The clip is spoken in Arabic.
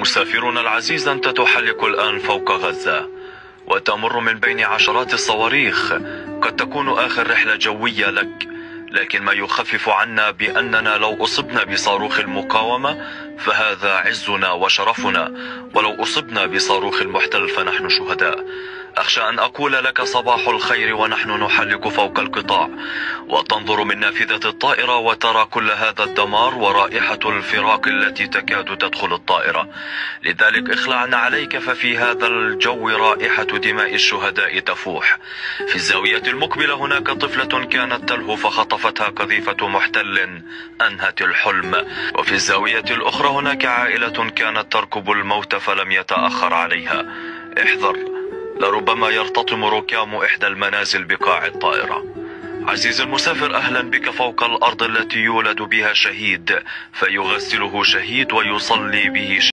مسافرنا العزيز أنت تحلق الآن فوق غزة وتمر من بين عشرات الصواريخ. قد تكون آخر رحلة جوية لك لكن ما يخفف عنا بأننا لو أصبنا بصاروخ المقاومة فهذا عزنا وشرفنا ولو أصبنا بصاروخ المحتل فنحن شهداء. أخشى أن أقول لك صباح الخير ونحن نحلق فوق القطاع. وتنظر من نافذة الطائرة وترى كل هذا الدمار ورائحة الفراق التي تكاد تدخل الطائرة. لذلك اخلعنا عليك ففي هذا الجو رائحة دماء الشهداء تفوح. في الزاوية المقبلة هناك طفلة كانت تلهو فخطفتها قذيفة محتل أنهت الحلم. وفي الزاوية الأخرى هناك عائلة كانت تركب الموت فلم يتأخر عليها. احذر. لربما يرتطم ركام إحدى المنازل بقاع الطائرة. عزيزي المسافر أهلا بك فوق الأرض التي يولد بها شهيد فيغسله شهيد ويصلي به شهيد.